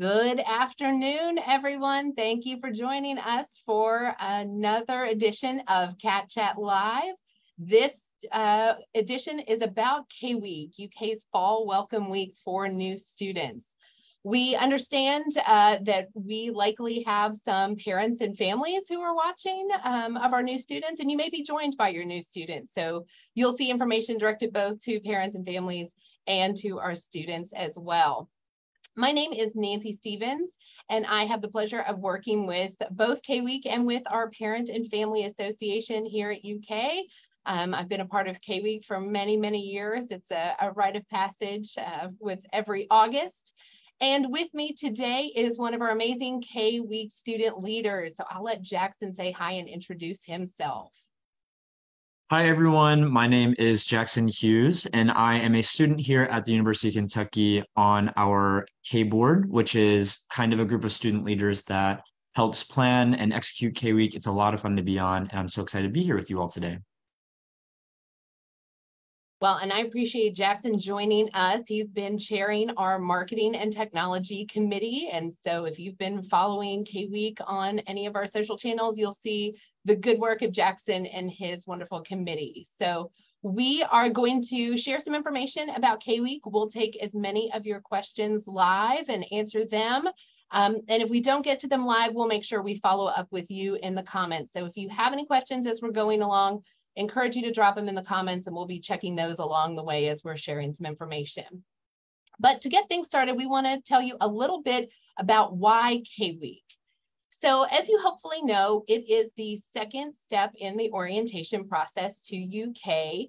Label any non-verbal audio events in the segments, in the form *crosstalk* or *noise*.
Good afternoon, everyone. Thank you for joining us for another edition of Cat Chat Live. This uh, edition is about K-Week, UK's Fall Welcome Week for new students. We understand uh, that we likely have some parents and families who are watching um, of our new students, and you may be joined by your new students. So you'll see information directed both to parents and families and to our students as well. My name is Nancy Stevens, and I have the pleasure of working with both K-Week and with our Parent and Family Association here at UK. Um, I've been a part of K-Week for many, many years. It's a, a rite of passage uh, with every August. And with me today is one of our amazing K-Week student leaders. So I'll let Jackson say hi and introduce himself. Hi, everyone. My name is Jackson Hughes, and I am a student here at the University of Kentucky on our K board, which is kind of a group of student leaders that helps plan and execute K Week. It's a lot of fun to be on, and I'm so excited to be here with you all today. Well, and I appreciate Jackson joining us. He's been chairing our marketing and technology committee. And so if you've been following K Week on any of our social channels, you'll see the good work of Jackson and his wonderful committee. So we are going to share some information about K-Week. We'll take as many of your questions live and answer them. Um, and if we don't get to them live, we'll make sure we follow up with you in the comments. So if you have any questions as we're going along, encourage you to drop them in the comments and we'll be checking those along the way as we're sharing some information. But to get things started, we wanna tell you a little bit about why K-Week. So as you hopefully know, it is the second step in the orientation process to UK.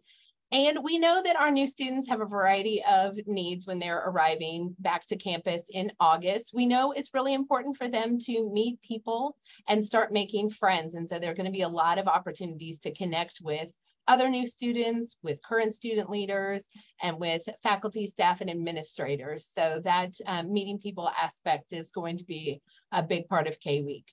And we know that our new students have a variety of needs when they're arriving back to campus in August. We know it's really important for them to meet people and start making friends. And so there are going to be a lot of opportunities to connect with other new students, with current student leaders, and with faculty, staff, and administrators. So that um, meeting people aspect is going to be a big part of K-Week.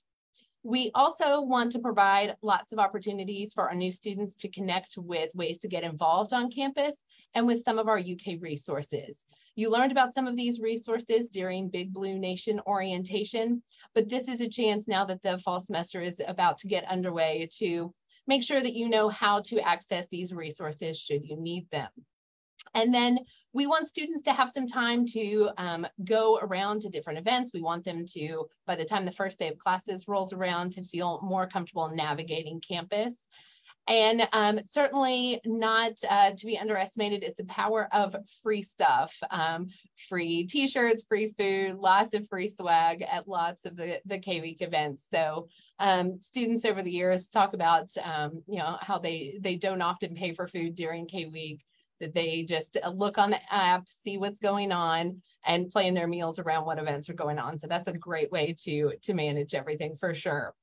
We also want to provide lots of opportunities for our new students to connect with ways to get involved on campus and with some of our UK resources. You learned about some of these resources during Big Blue Nation orientation, but this is a chance now that the fall semester is about to get underway to make sure that you know how to access these resources should you need them. And then we want students to have some time to um, go around to different events. We want them to, by the time the first day of classes rolls around, to feel more comfortable navigating campus. And um, certainly not uh, to be underestimated is the power of free stuff, um, free t-shirts, free food, lots of free swag at lots of the, the K-Week events. So um, students over the years talk about, um, you know, how they, they don't often pay for food during K-Week they just uh, look on the app, see what's going on, and plan their meals around what events are going on. So that's a great way to, to manage everything for sure.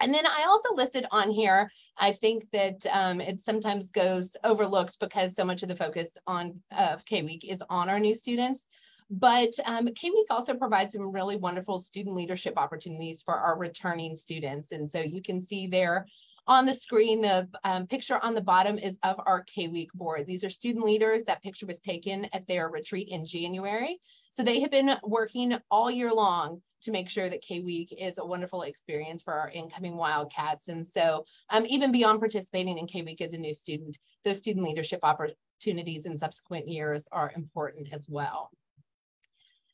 And then I also listed on here, I think that um, it sometimes goes overlooked because so much of the focus on of K-Week is on our new students. But um, K-Week also provides some really wonderful student leadership opportunities for our returning students. And so you can see there on the screen, the um, picture on the bottom is of our K-Week board. These are student leaders. That picture was taken at their retreat in January. So they have been working all year long to make sure that K-Week is a wonderful experience for our incoming Wildcats. And so um, even beyond participating in K-Week as a new student, those student leadership opportunities in subsequent years are important as well.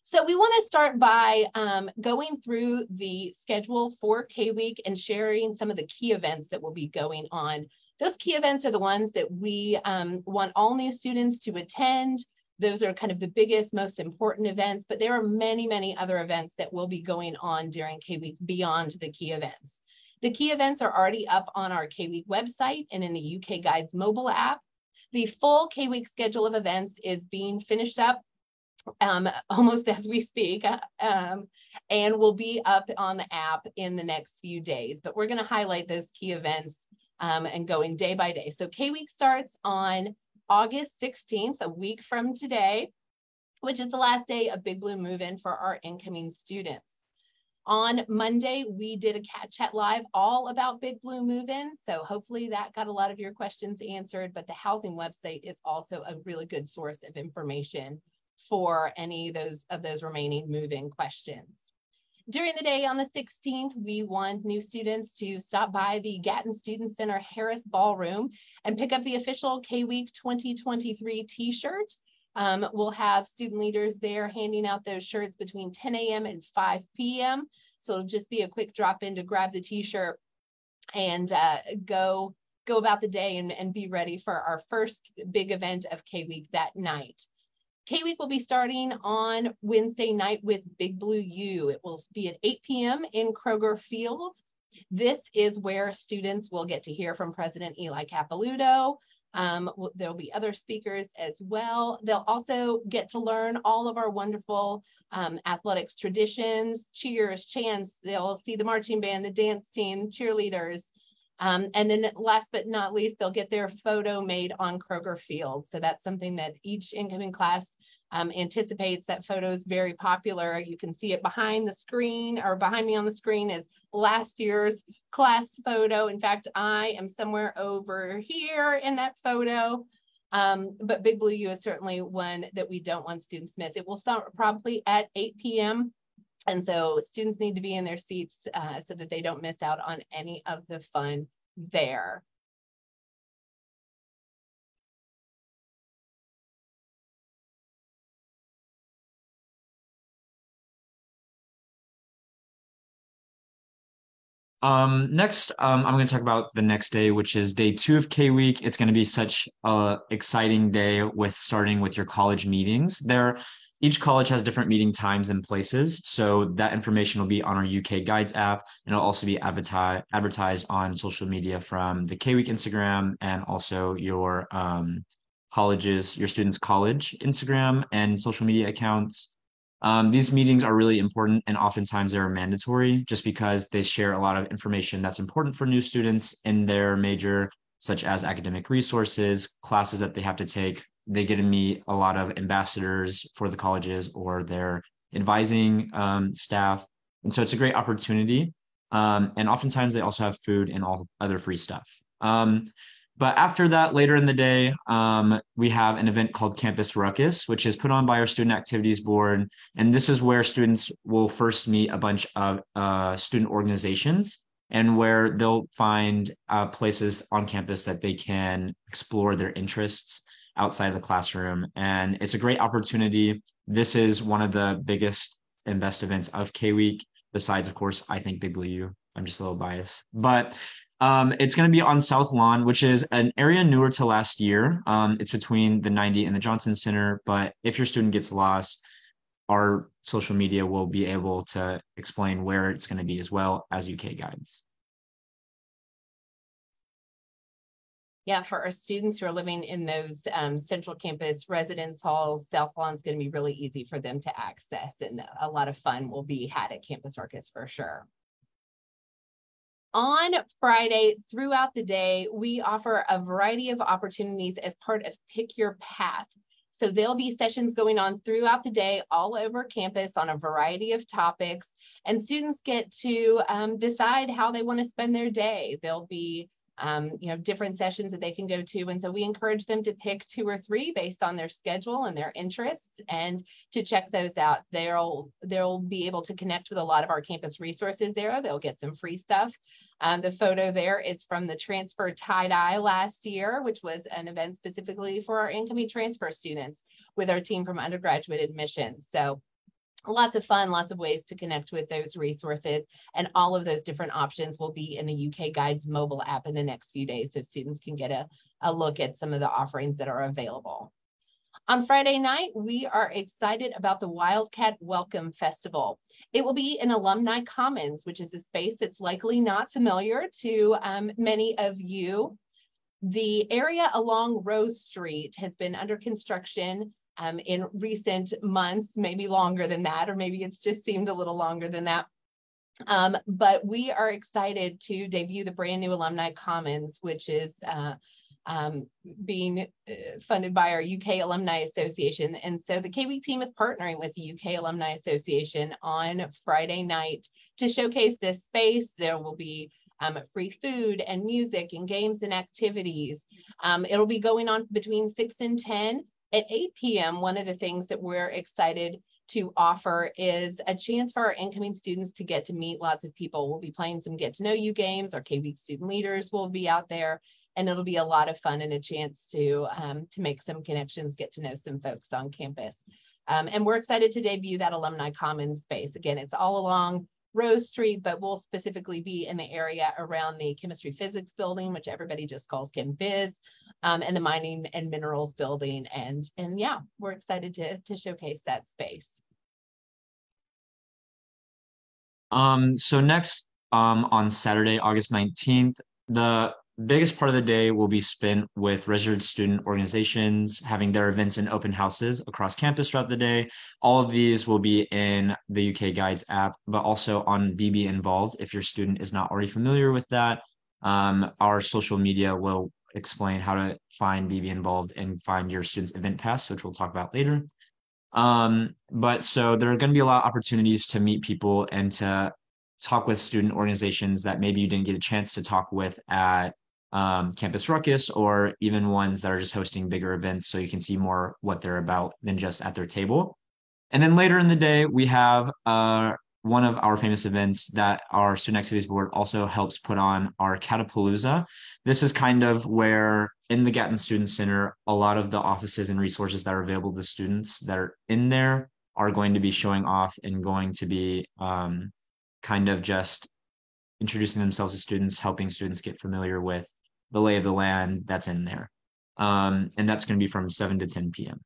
So we want to start by um, going through the schedule for K-Week and sharing some of the key events that will be going on. Those key events are the ones that we um, want all new students to attend. Those are kind of the biggest, most important events, but there are many, many other events that will be going on during K-Week beyond the key events. The key events are already up on our K-Week website and in the UK Guides mobile app. The full K-Week schedule of events is being finished up um, *laughs* almost as we speak, um, and will be up on the app in the next few days. But we're going to highlight those key events um, and going day by day. So K Week starts on August 16th, a week from today, which is the last day of Big Blue Move In for our incoming students. On Monday, we did a Cat Chat Live all about Big Blue Move In. So hopefully that got a lot of your questions answered, but the housing website is also a really good source of information for any of those of those remaining move-in questions. During the day on the 16th, we want new students to stop by the Gatton Student Center Harris Ballroom and pick up the official K-Week 2023 t-shirt. Um, we'll have student leaders there handing out those shirts between 10 a.m. and 5 p.m. So it'll just be a quick drop in to grab the t-shirt and uh, go go about the day and, and be ready for our first big event of K-Week that night. K-Week will be starting on Wednesday night with Big Blue U. It will be at 8 p.m. in Kroger Field. This is where students will get to hear from President Eli Capilouto. Um, there'll be other speakers as well. They'll also get to learn all of our wonderful um, athletics traditions, cheers, chants. They'll see the marching band, the dance team, cheerleaders, um, and then last but not least, they'll get their photo made on Kroger Field. So that's something that each incoming class um, anticipates that photo is very popular. You can see it behind the screen or behind me on the screen is last year's class photo. In fact, I am somewhere over here in that photo. Um, but Big Blue U is certainly one that we don't want students to miss. It will start probably at 8 p.m. And so students need to be in their seats uh, so that they don't miss out on any of the fun there. Um, next, um, I'm going to talk about the next day, which is day two of K Week. It's going to be such a exciting day with starting with your college meetings. There each college has different meeting times and places. So that information will be on our UK Guides app and it'll also be advertised advertised on social media from the K Week Instagram and also your um, colleges, your students' college Instagram and social media accounts. Um, these meetings are really important and oftentimes they're mandatory just because they share a lot of information that's important for new students in their major, such as academic resources, classes that they have to take, they get to meet a lot of ambassadors for the colleges or their advising um, staff. And so it's a great opportunity. Um, and oftentimes they also have food and all other free stuff. Um, but after that, later in the day, um, we have an event called Campus Ruckus, which is put on by our Student Activities Board. And this is where students will first meet a bunch of uh, student organizations and where they'll find uh, places on campus that they can explore their interests outside the classroom. And it's a great opportunity. This is one of the biggest and best events of K Week, besides, of course, I think Big Blue U. I'm just a little biased. But um, it's going to be on South Lawn, which is an area newer to last year. Um, it's between the 90 and the Johnson Center. But if your student gets lost, our social media will be able to explain where it's going to be as well as UK guides. Yeah, for our students who are living in those um, central campus residence halls, South Lawn is going to be really easy for them to access and a lot of fun will be had at Campus Ruckus for sure. On Friday, throughout the day, we offer a variety of opportunities as part of Pick Your Path. So there'll be sessions going on throughout the day all over campus on a variety of topics, and students get to um, decide how they want to spend their day. There'll be um, you know, different sessions that they can go to. And so we encourage them to pick two or three based on their schedule and their interests and to check those out. They'll, they'll be able to connect with a lot of our campus resources there. They'll get some free stuff. Um, the photo there is from the transfer tie-dye last year, which was an event specifically for our incoming transfer students with our team from undergraduate admissions. So lots of fun, lots of ways to connect with those resources. And all of those different options will be in the UK Guides mobile app in the next few days so students can get a, a look at some of the offerings that are available. On Friday night, we are excited about the Wildcat Welcome Festival. It will be in Alumni Commons, which is a space that's likely not familiar to um, many of you. The area along Rose Street has been under construction um, in recent months, maybe longer than that, or maybe it's just seemed a little longer than that. Um, but we are excited to debut the brand new Alumni Commons, which is uh, um, being uh, funded by our UK Alumni Association. And so the K-Week team is partnering with the UK Alumni Association on Friday night to showcase this space. There will be um, free food and music and games and activities. Um, it'll be going on between 6 and 10 At 8 p.m., one of the things that we're excited to offer is a chance for our incoming students to get to meet lots of people. We'll be playing some get to know you games. Our K-Week student leaders will be out there and it'll be a lot of fun and a chance to, um, to make some connections, get to know some folks on campus. Um, and we're excited to debut that alumni commons space. Again, it's all along Rose Street, but we'll specifically be in the area around the chemistry physics building, which everybody just calls Chem Phys, um, and the mining and minerals building. And, and yeah, we're excited to, to showcase that space. Um, so next um, on Saturday, August 19th, the biggest part of the day will be spent with registered student organizations having their events and open houses across campus throughout the day. All of these will be in the UK Guides app, but also on BB Involved if your student is not already familiar with that. Um, our social media will explain how to find BB Involved and find your student's event pass, which we'll talk about later. Um, but so there are going to be a lot of opportunities to meet people and to talk with student organizations that maybe you didn't get a chance to talk with at um, Campus Ruckus or even ones that are just hosting bigger events so you can see more what they're about than just at their table. And then later in the day, we have uh, one of our famous events that our student activities board also helps put on our Catapalooza. This is kind of where in the Gatton Student Center, a lot of the offices and resources that are available to students that are in there are going to be showing off and going to be um, kind of just introducing themselves to students, helping students get familiar with the lay of the land that's in there. Um, and that's going to be from 7 to 10 p.m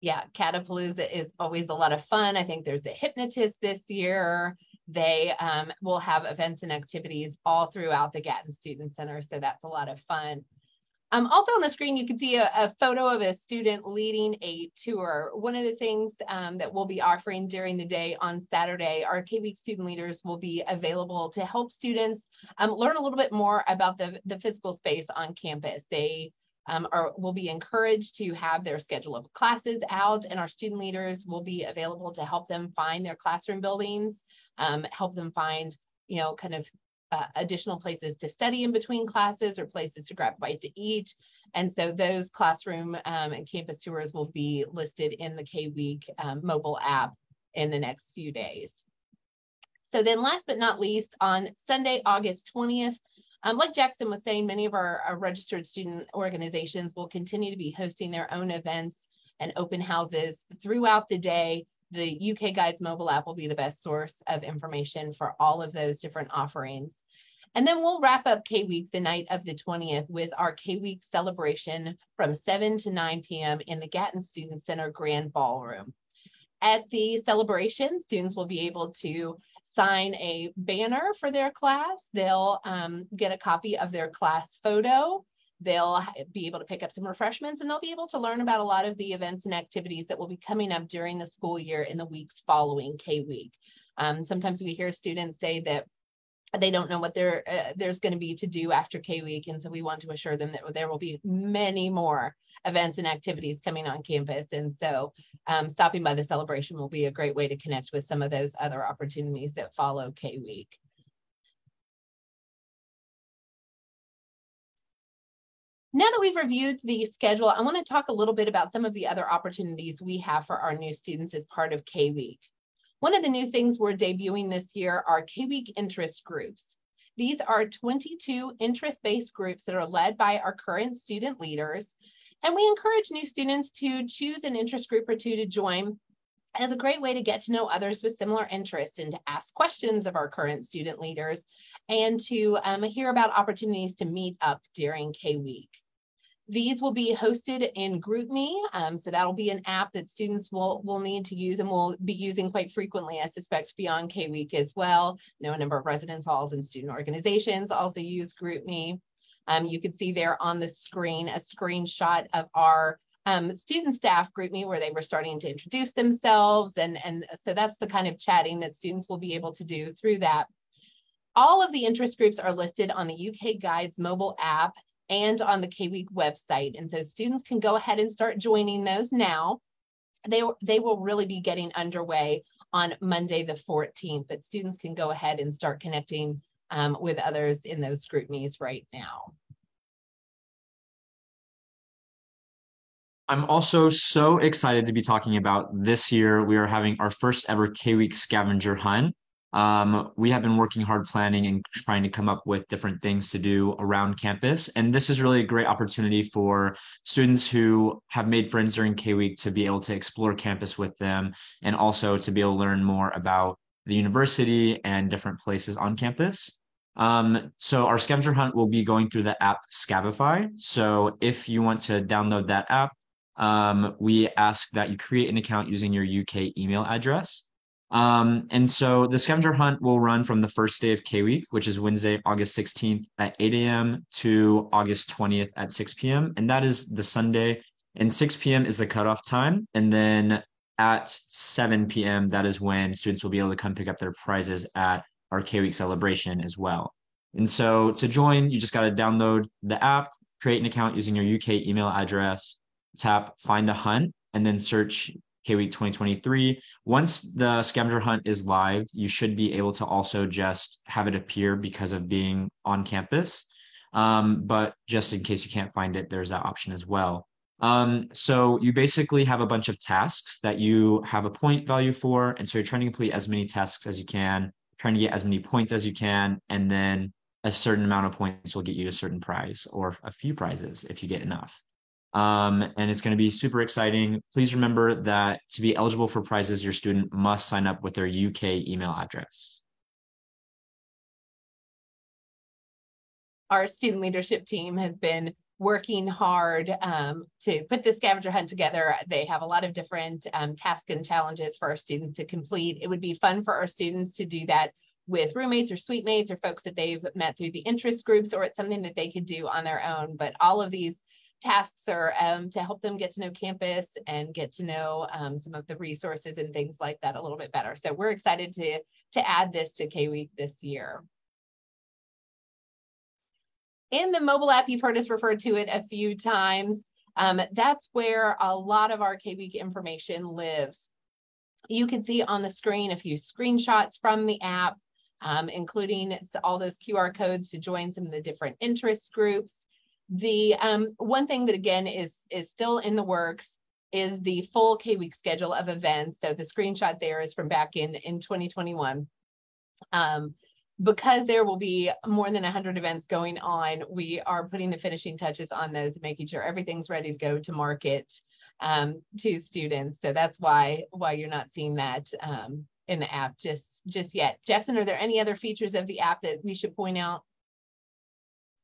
yeah, Catapalooza is always a lot of fun. I think there's a hypnotist this year. They um, will have events and activities all throughout the Gatton Student Center. So that's a lot of fun. Um, also on the screen, you can see a, a, photo of a student leading a tour. One of the things um, that we'll be offering during the day on Saturday, our K-Week student leaders will be available to help students um, learn a little bit more about the, the physical space on campus. They um, are, will be encouraged to have their schedule of classes out and our student leaders will be available to help them find their classroom buildings, um, help them find, you know, kind of uh, additional places to study in between classes or places to grab a bite to eat. And so those classroom um, and campus tours will be listed in the K-Week um, mobile app in the next few days. So then last but not least, on Sunday, August 20th, um, like Jackson was saying, many of our, our registered student organizations will continue to be hosting their own events and open houses throughout the day. The UK Guides mobile app will be the best source of information for all of those different offerings. And then we'll wrap up K Week the night of the 20th with our K Week celebration from 7 to 9 p.m. in the Gatton Student Center Grand Ballroom. At the celebration, students will be able to sign a banner for their class. They'll um, get a copy of their class photo. They'll be able to pick up some refreshments and they'll be able to learn about a lot of the events and activities that will be coming up during the school year in the weeks following K Week. Um, sometimes we hear students say that they don't know what uh, there's going to be to do after K Week, and so we want to assure them that there will be many more events and activities coming on campus. And so um, stopping by the celebration will be a great way to connect with some of those other opportunities that follow K Week. Now that we've reviewed the schedule, I want to talk a little bit about some of the other opportunities we have for our new students as part of K Week. One of the new things we're debuting this year are K Week interest groups. These are 22 interest-based groups that are led by our current student leaders and we encourage new students to choose an interest group or two to join as a great way to get to know others with similar interests and to ask questions of our current student leaders and to um, hear about opportunities to meet up during K-Week. These will be hosted in GroupMe, um, so that'll be an app that students will, will need to use and will be using quite frequently, I suspect, beyond K-Week as well. Know, a number of residence halls and student organizations also use GroupMe. Um, you can see there on the screen a screenshot of our um, student staff GroupMe where they were starting to introduce themselves. And, and so that's the kind of chatting that students will be able to do through that. All of the interest groups are listed on the UK Guides mobile app and on the K-Week website. And so students can go ahead and start joining those now. They, they will really be getting underway on Monday the 14th, but students can go ahead and start connecting um, with others in those GroupMes right now. I'm also so excited to be talking about this year. We are having our first ever K Week scavenger hunt. Um, we have been working hard planning and trying to come up with different things to do around campus. And this is really a great opportunity for students who have made friends during K Week to be able to explore campus with them and also to be able to learn more about the university and different places on campus. Um, so our scavenger hunt will be going through the app Scavify. So if you want to download that app, um, we ask that you create an account using your UK email address. Um, and so the scavenger hunt will run from the first day of K Week, which is Wednesday, August 16th at 8 a.m. to August 20th at 6 p.m. And that is the Sunday. And 6 p.m. is the cutoff time. And then at 7 p.m., that is when students will be able to come pick up their prizes at our K Week celebration as well. And so to join, you just got to download the app, create an account using your UK email address, tap find a hunt, and then search K Week 2023. Once the scavenger hunt is live, you should be able to also just have it appear because of being on campus. Um, but just in case you can't find it, there's that option as well. Um, so you basically have a bunch of tasks that you have a point value for. And so you're trying to complete as many tasks as you can, trying to get as many points as you can, and then a certain amount of points will get you a certain prize or a few prizes if you get enough. Um, and it's going to be super exciting. Please remember that to be eligible for prizes, your student must sign up with their UK email address. Our student leadership team has been working hard um, to put the scavenger hunt together. They have a lot of different um, tasks and challenges for our students to complete. It would be fun for our students to do that with roommates or suite mates or folks that they've met through the interest groups, or it's something that they could do on their own. But all of these tasks or um, to help them get to know campus and get to know um, some of the resources and things like that a little bit better. So we're excited to, to add this to K-Week this year. In the mobile app, you've heard us refer to it a few times. Um, that's where a lot of our K-Week information lives. You can see on the screen a few screenshots from the app, um, including all those QR codes to join some of the different interest groups. The um, one thing that again is is still in the works is the full K-Week schedule of events. So the screenshot there is from back in, in 2021. Um, because there will be more than 100 events going on, we are putting the finishing touches on those, making sure everything's ready to go to market um, to students. So that's why why you're not seeing that um, in the app just just yet. Jackson, are there any other features of the app that we should point out?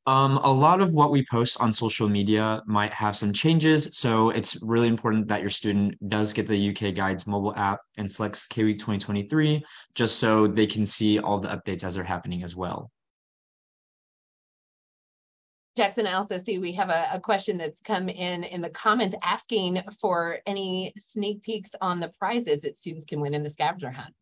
Um, a lot of what we post on social media might have some changes, so it's really important that your student does get the UK Guides mobile app and selects K Week 2023, just so they can see all the updates as they're happening as well. Jackson, I also see we have a, a, question that's come in in the comments asking for any sneak peeks on the prizes that students can win in the scavenger hunt.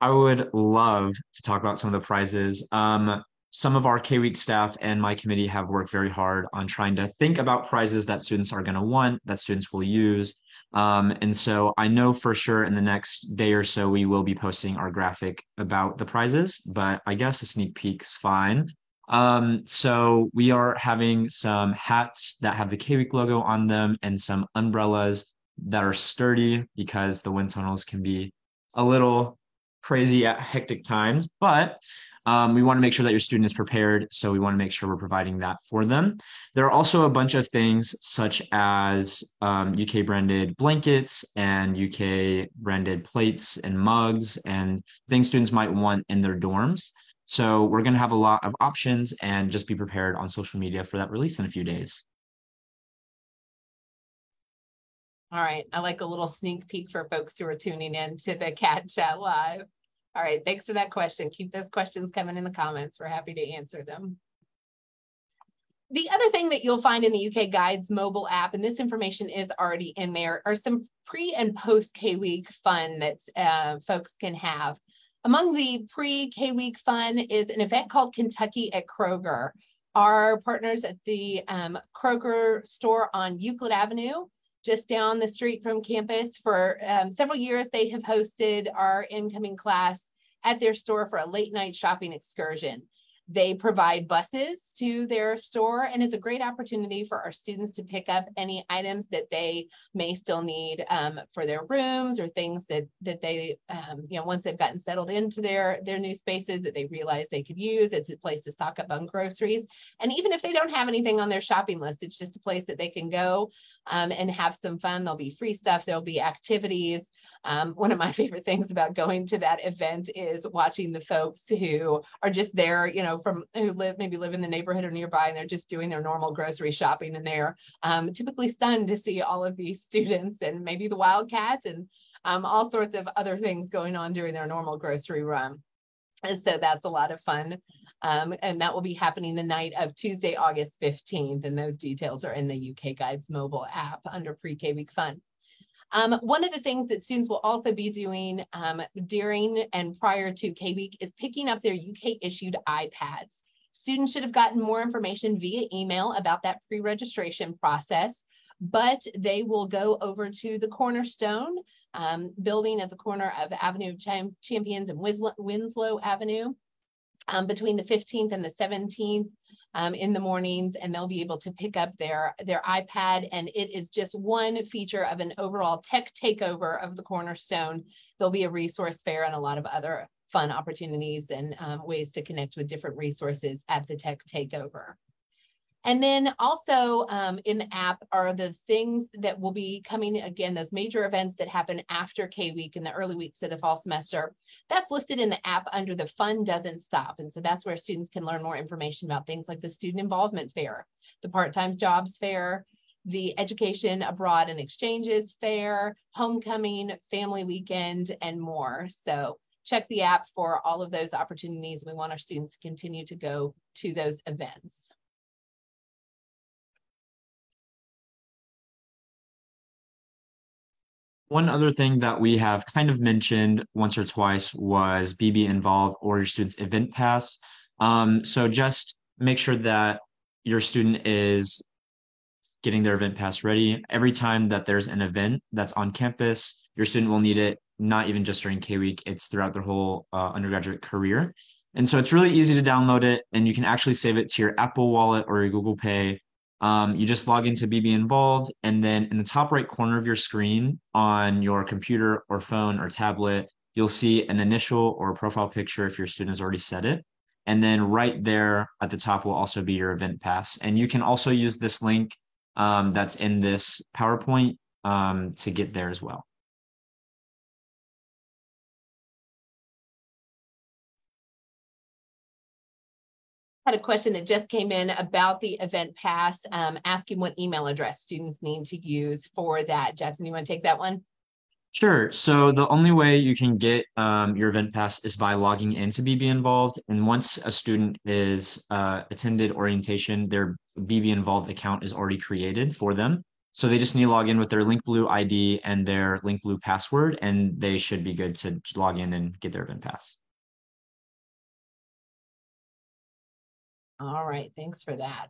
I would love to talk about some of the prizes. Um, some of our K-Week staff and my committee have worked very hard on trying to think about prizes that students are going to want, that students will use. Um, and so I know for sure in the next day or so, we will be posting our graphic about the prizes, but I guess a sneak peek's fine. Um, so we are having some hats that have the K-Week logo on them and some umbrellas that are sturdy because the wind tunnels can be a little crazy at hectic times, but um, we want to make sure that your student is prepared. So we want to make sure we're providing that for them. There are also a bunch of things such as um, UK branded blankets and UK branded plates and mugs and things students might want in their dorms. So we're going to have a lot of options and just be prepared on social media for that release in a few days. All right. I like a little sneak peek for folks who are tuning in to the Cat Chat Live. All right, thanks for that question. Keep those questions coming in the comments. We're happy to answer them. The other thing that you'll find in the UK Guides mobile app, and this information is already in there, are some pre and post K Week fun that uh, folks can have. Among the pre K Week fun is an event called Kentucky at Kroger. Our partners at the um, Kroger store on Euclid Avenue just down the street from campus. For um, several years, they have hosted our incoming class at their store for a late night shopping excursion. They provide buses to their store, and it's a great opportunity for our students to pick up any items that they may still need um, for their rooms or things that that they, um, you know, once they've gotten settled into their their new spaces that they realize they could use. It's a place to stock up on groceries, and even if they don't have anything on their shopping list, it's just a place that they can go um, and have some fun. There'll be free stuff. There'll be activities. Um, one of my *laughs* favorite things about going to that event is watching the folks who are just there, you know, from who live maybe live in the neighborhood or nearby, and they're just doing their normal grocery shopping, and they're um, typically stunned to see all of these *laughs* students and maybe the Wildcats and um, all sorts of other things going on during their normal grocery run. And so that's a lot of fun. Um, and that will be happening the night of Tuesday, August 15th. And those details are in the UK Guides mobile app under Pre-K Week Fun. Um, one of the things that students will also be doing um, during and prior to K-Week is picking up their UK issued iPads. Students should have gotten more information via email about that pre-registration process, but they will go over to the Cornerstone um, building at the corner of Avenue of Cham Champions and Winslow Avenue um, between the 15th and the 17th um, in the mornings and they'll be able to pick up their, their iPad. And it is just one feature of an overall tech takeover of the Cornerstone. There'll be a resource fair and a lot of other fun opportunities and um, ways to connect with different resources at the tech takeover. And then also um, in the app are the things that will be coming again, those major events that happen after K week in the early weeks of the fall semester. That's listed in the app under the fun doesn't stop. And so that's where students can learn more information about things like the student involvement fair, the part-time jobs fair, the education abroad and exchanges fair, homecoming, family weekend, and more. So check the app for all of those opportunities. We want our students to continue to go to those events. One other thing that we have kind of mentioned once or twice was BB Involve or your student's event pass. Um, so just make sure that your student is getting their event pass ready. Every time that there's an event that's on campus, your student will need it, not even just during K week, it's throughout their whole uh, undergraduate career. And so it's really easy to download it and you can actually save it to your Apple Wallet or your Google Pay um, you just log into BB Involved, and then in the top right corner of your screen on your computer or phone or tablet, you'll see an initial or profile picture if your student has already set it. And then right there at the top will also be your event pass. And you can also use this link um, that's in this PowerPoint um, to get there as well. Had a question that just came in about the event pass, um, asking what email address students need to use for that. Jackson, you want to take that one? Sure. So the only way you can get um, your event pass is by logging into BB Involved. And once a student is uh, attended orientation, their BB Involved account is already created for them. So they just need to log in with their LinkBlue ID and their LinkBlue password, and they should be good to log in and get their event pass. All right, thanks for that.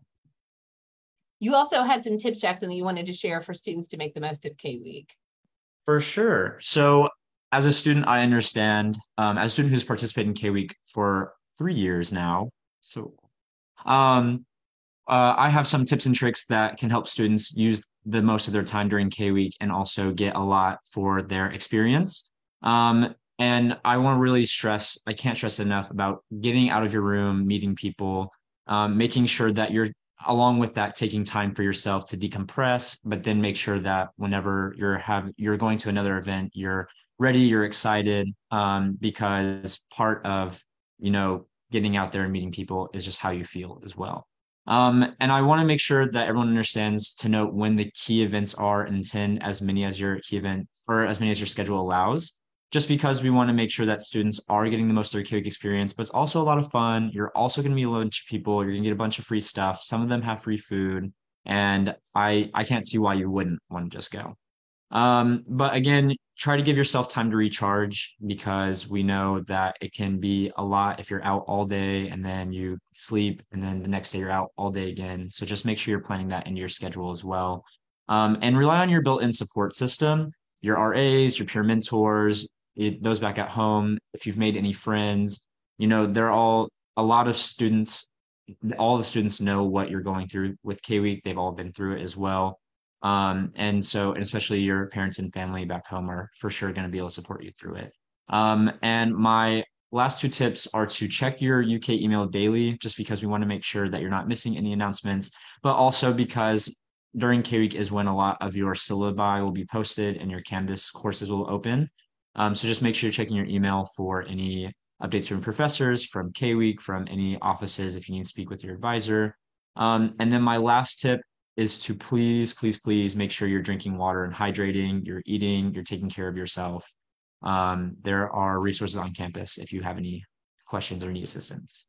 You also had some tips, Jackson, that you wanted to share for students to make the most of K Week. For sure. So as a student, I understand, um, as a student who's participated in K Week for three years now, so um, uh, I have some tips and tricks that can help students use the most of their time during K Week and also get a lot for their experience. Um, and I want to really stress, I can't stress enough about getting out of your room, meeting people, um, making sure that you're along with that taking time for yourself to decompress but then make sure that whenever you're have you're going to another event you're ready you're excited um, because part of you know getting out there and meeting people is just how you feel as well. Um, and i want to make sure that everyone understands to note when the key events are and attend as many as your key event or as many as your schedule allows just because we want to make sure that students are getting the most K-Week experience, but it's also a lot of fun. You're also going to meet a bunch of people. You're going to get a bunch of free stuff. Some of them have free food, and I I can't see why you wouldn't want to just go. Um, but again, try to give yourself time to recharge because we know that it can be a lot if you're out all day and then you sleep and then the next day you're out all day again. So just make sure you're planning that into your schedule as well. Um, and rely on your built-in support system, your RAs, your peer mentors, it, those back at home, if you've made any friends, you know, they're all a lot of students, all the students know what you're going through with K Week. They've all been through it as well. Um, and so, and especially your parents and family back home are for sure going to be able to support you through it. Um, and my last two tips are to check your UK email daily, just because we want to make sure that you're not missing any announcements, but also because during K week is when a lot of your syllabi will be posted and your Canvas courses will open. Um, so just make sure you're checking your email for any updates from professors, from K week, from any offices if you need to speak with your advisor. Um, and then my last tip is to please, please, please make sure you're drinking water and hydrating, you're eating, you're taking care of yourself. Um, there are resources on campus if you have any questions or need assistance.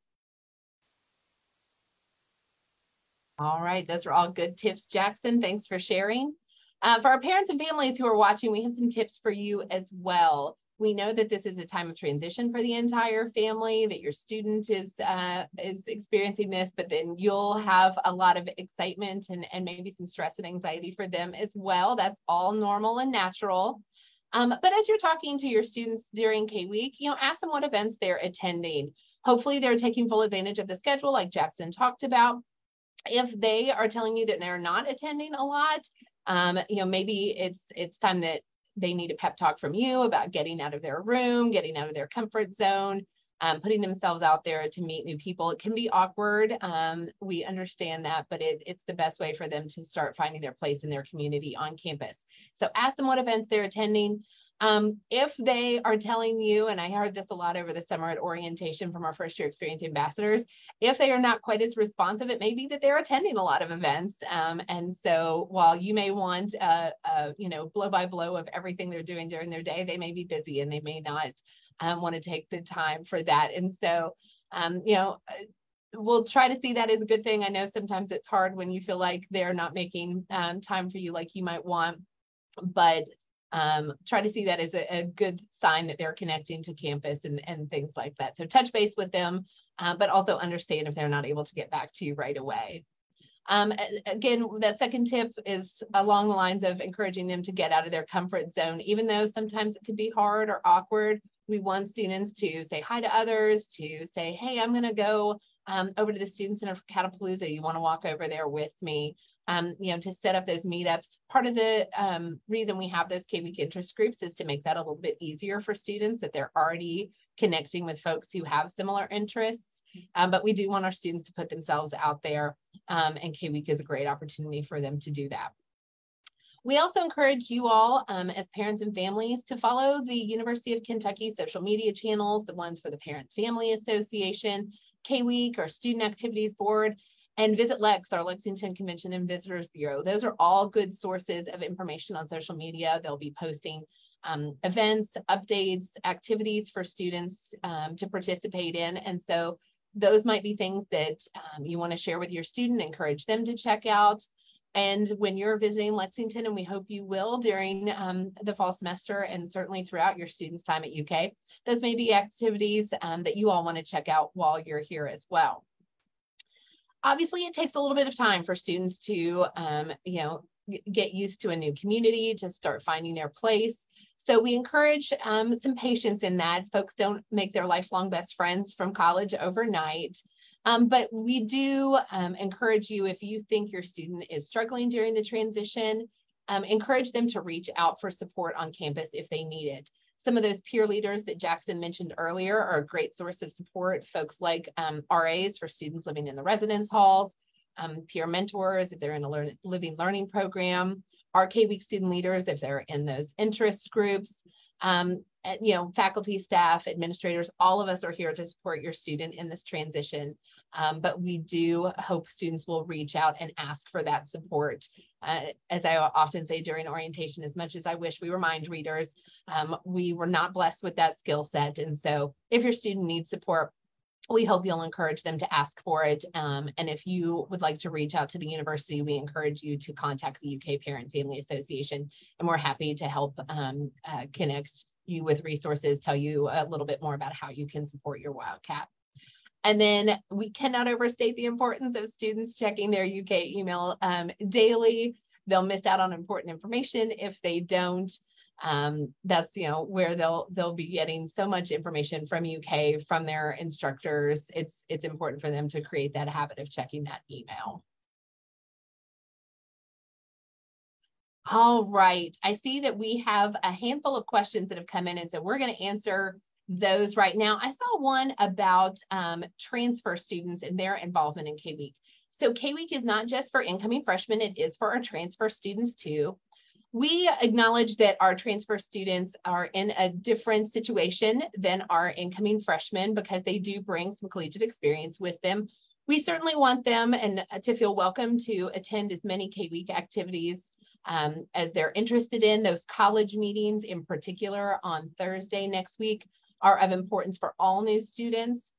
All right, those are all good tips, Jackson. Thanks for sharing. Uh, for our parents and families who are watching, we have some tips for you as well. We know that this is a time of transition for the entire family, that your student is uh, is experiencing this, but then you'll have a lot of excitement and, and maybe some stress and anxiety for them as well. That's all normal and natural. Um, but as you're talking to your students during K week, you know, ask them what events they're attending. Hopefully they're taking full advantage of the schedule like Jackson talked about. If they are telling you that they're not attending a lot, um, you know, maybe it's it's time that they need a pep talk from you about getting out of their room, getting out of their comfort zone, um, putting themselves out there to meet new people. It can be awkward. Um, we understand that, but it, it's the best way for them to start finding their place in their community on campus. So ask them what events they're attending. Um, if they are telling you, and I heard this a lot over the summer at orientation from our first year experience ambassadors, if they are not quite as responsive, it may be that they're attending a lot of events. Um, and so while you may want a, a, you know, blow by blow of everything they're doing during their day, they may be busy and they may not um, want to take the time for that. And so, um, you know, uh, we'll try to see that as a good thing. I know sometimes it's hard when you feel like they're not making um, time for you like you might want but um, try to see that as a, a, good sign that they're connecting to campus and, and things like that. So touch base with them, uh, but also understand if they're not able to get back to you right away. Um, again, that second tip is along the lines of encouraging them to get out of their comfort zone, even though sometimes it could be hard or awkward. We want students to say hi to others, to say, hey, I'm going to go um, over to the Student Center for Catapalooza. You want to walk over there with me? Um, you know, to set up those meetups. Part of the um, reason we have those K-Week interest groups is to make that a little bit easier for students that they're already connecting with folks who have similar interests. Um, but we do want our students to put themselves out there um, and K-Week is a great opportunity for them to do that. We also encourage you all um, as parents and families to follow the University of Kentucky social media channels, the ones for the Parent Family Association, K-Week, or Student Activities Board, and visit LEX, our Lexington Convention and Visitors Bureau. Those are all good sources of information on social media. They'll be posting um, events, updates, activities for students um, to participate in. And so those might be things that um, you want to share with your student, encourage them to check out. And when you're visiting Lexington, and we hope you will during um, the fall semester and certainly throughout your students' time at UK, those may be activities um, that you all want to check out while you're here as well obviously it takes a little bit of time for students to um, you know get used to a new community to start finding their place. So we encourage um, some patience in that. Folks don't make their lifelong best friends from college overnight. Um, but we do um, encourage you if you think your student is struggling during the transition um, encourage them to reach out for support on campus if they need it some of those peer leaders that Jackson mentioned earlier are a great source of support. Folks like um, RAs for students living in the residence halls, um, peer mentors if they're in a learn living learning program, RK Week student leaders if they're in those interest groups, um, you know, faculty, staff, administrators, all of us are here to support your student in this transition. Um, but we do hope students will reach out and ask for that support. Uh, as I often say during orientation, as much as I wish we were mind readers, um, we were not blessed with that skill set. And so if your student needs support, we hope you'll encourage them to ask for it. Um, and if you would like to reach out to the university, we encourage you to contact the UK Parent Family Association, and we're happy to help um, uh, connect you with resources, tell you a little bit more about how you can support your Wildcat. And then we cannot overstate the importance of students checking their UK email um, daily. They'll miss out on important information if they don't. Um, that's you know where they'll they'll be getting so much information from UK from their instructors. It's it's important for them to create that habit of checking that email. All right, I see that we have a handful of questions that have come in, and so we're going to answer those right now. I saw one about um, transfer students and their involvement in K-Week. So K-Week is not just for incoming freshmen, it is for our transfer students too. We acknowledge that our transfer students are in a different situation than our incoming freshmen because they do bring some collegiate experience with them. We certainly want them and uh, to feel welcome to attend as many K-Week activities um, as they're interested in. Those college meetings in particular on Thursday next week are of importance for all new students.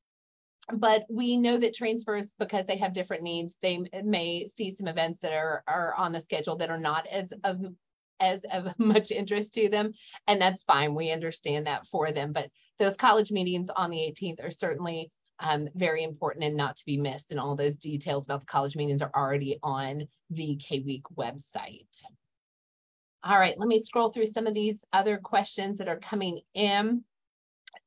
But we know that transfers, because they have different needs, they may see some events that are, are on the schedule that are not as of as of *laughs* much interest to them. And that's fine. We understand that for them. But those college meetings on the 18th are certainly um, very important and not to be missed. And all those details about the college meetings are already on the K-Week website. All right, let me scroll through some of these other questions that are coming in.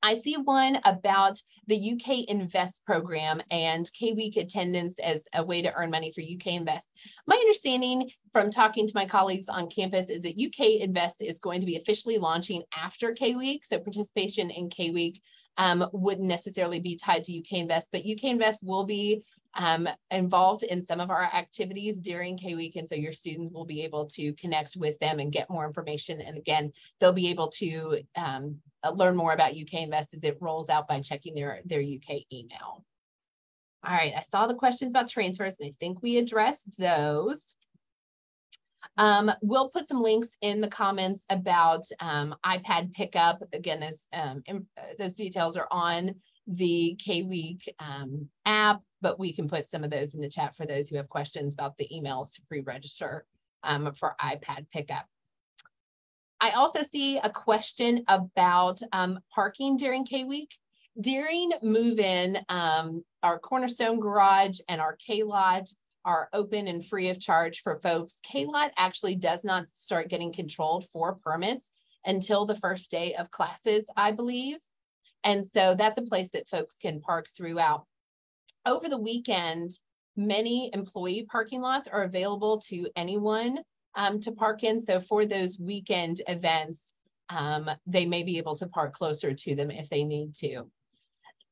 I see one about the UK Invest program and K Week attendance as a way to earn money for UK Invest. My understanding from talking to my colleagues on campus is that UK Invest is going to be officially launching after K Week. So participation in K Week um, wouldn't necessarily be tied to UK Invest, but UK Invest will be um, involved in some of our activities during K Week. And so your students will be able to connect with them and get more information. And again, they'll be able to um, learn more about UK Invest as it rolls out by checking their, their UK email. All right, I saw the questions about transfers and I think we addressed those. Um, we'll put some links in the comments about um, iPad pickup. Again, those, um, those details are on the K-Week um, app, but we can put some of those in the chat for those who have questions about the emails to pre-register um, for iPad pickup. I also see a question about um, parking during K-Week. During move-in, um, our Cornerstone Garage and our K-Lot are open and free of charge for folks. K-Lot actually does not start getting controlled for permits until the first day of classes, I believe. And so that's a place that folks can park throughout. Over the weekend, many employee parking lots are available to anyone um, to park in. So for those weekend events, um, they may be able to park closer to them if they need to.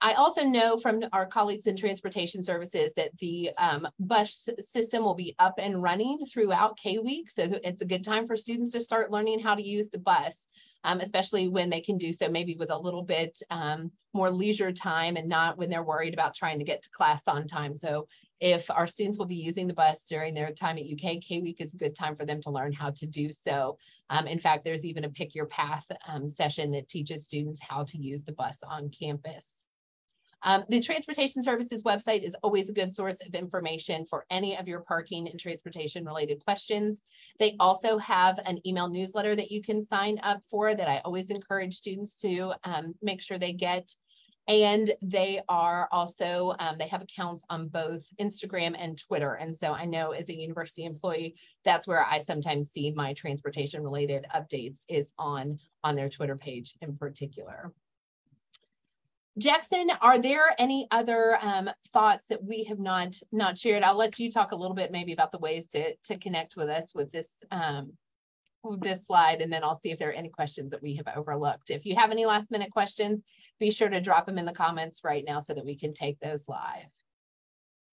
I also know from our colleagues in transportation services that the um, bus system will be up and running throughout K week. So it's a good time for students to start learning how to use the bus um, especially when they can do so maybe with a little bit um, more leisure time and not when they're worried about trying to get to class on time. So if our students will be using the bus during their time at UK, K-Week is a good time for them to learn how to do so. Um, in fact, there's even a pick your path um, session that teaches students how to use the bus on campus. Um, the Transportation Services website is always a good source of information for any of your parking and transportation related questions. They also have an email newsletter that you can sign up for that I always encourage students to um, make sure they get. And they are also, um, they have accounts on both Instagram and Twitter. And so I know as a university employee, that's where I sometimes see my transportation related updates is on, on their Twitter page in particular. Jackson, are there any other um, thoughts that we have not not shared? I'll let you talk a little bit maybe about the ways to to connect with us with this um, with this slide, and then I'll see if there are any questions that we have overlooked. If you have any last minute questions, be sure to drop them in the comments right now so that we can take those live.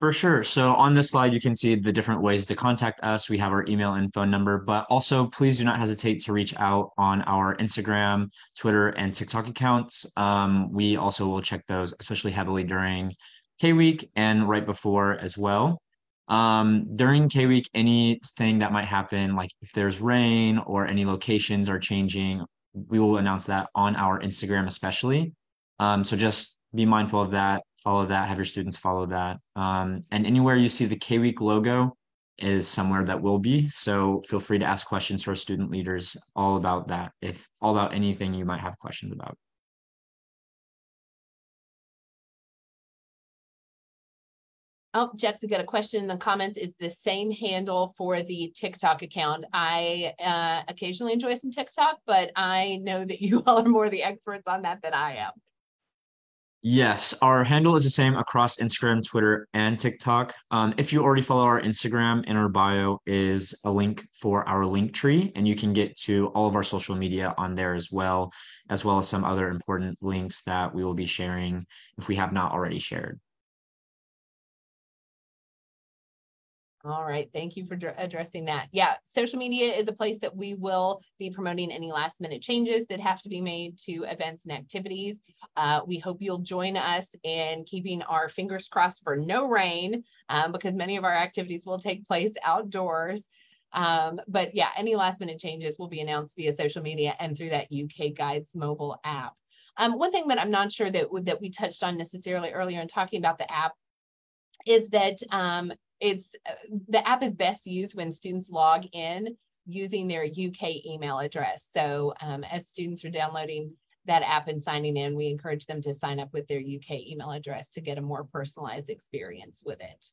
For sure. So on this slide, you can see the different ways to contact us. We have our email and phone number, but also please do not hesitate to reach out on our Instagram, Twitter, and TikTok accounts. Um, we also will check those, especially heavily during K Week and right before as well. Um, during K Week, anything that might happen, like if there's rain or any locations are changing, we will announce that on our Instagram, especially. Um, so just be mindful of that follow that, have your students follow that. Um, and anywhere you see the K-Week logo is somewhere that will be. So feel free to ask questions to our student leaders all about that, if all about anything you might have questions about. Oh, Jackson got a question in the comments. Is the same handle for the TikTok account? I uh, occasionally enjoy some TikTok, but I know that *laughs* you all are more the experts on that than I am. Yes, our handle is the same across Instagram, Twitter, and TikTok. Um, if you already follow our Instagram, in our bio is a link for our link tree, and you can get to all of our social media on there as well, as well as some other important links that we will be sharing if we have not already shared. All right, thank you for addressing that. Yeah, social media is a place that we will be promoting any last minute changes that have to be made to events and activities. Uh, we hope you'll join us in keeping our fingers crossed for no rain um, because many of our activities will take place outdoors. Um, but yeah, any last minute changes will be announced via social media and through that UK Guides mobile app. Um, one thing that I'm not sure that, that we touched on necessarily earlier in talking about the app is that um, it's the app is best used when students log in using their UK email address. So um, as students are downloading that app and signing in, we encourage them to sign up with their UK email address to get a more personalized experience with it.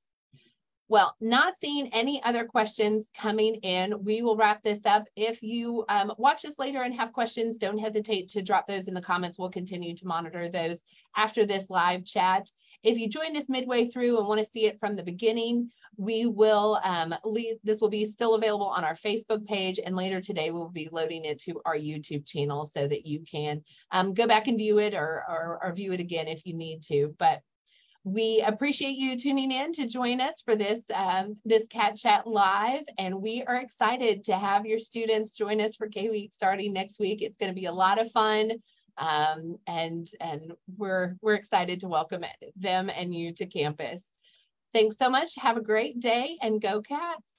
Well, not seeing any other questions coming in, we will wrap this up. If you um, watch this later and have questions, don't hesitate to drop those in the comments. We'll continue to monitor those after this live chat. If you joined us midway through and want to see it from the beginning, we will um, leave, this will be still available on our Facebook page and later today we'll be loading it to our YouTube channel so that you can um, go back and view it or, or, or view it again if you need to. But we appreciate you tuning in to join us for this um, this Cat Chat Live, and we are excited to have your students join us for K Week starting next week. It's going to be a lot of fun, um, and and we're we're excited to welcome them and you to campus. Thanks so much. Have a great day and go cats.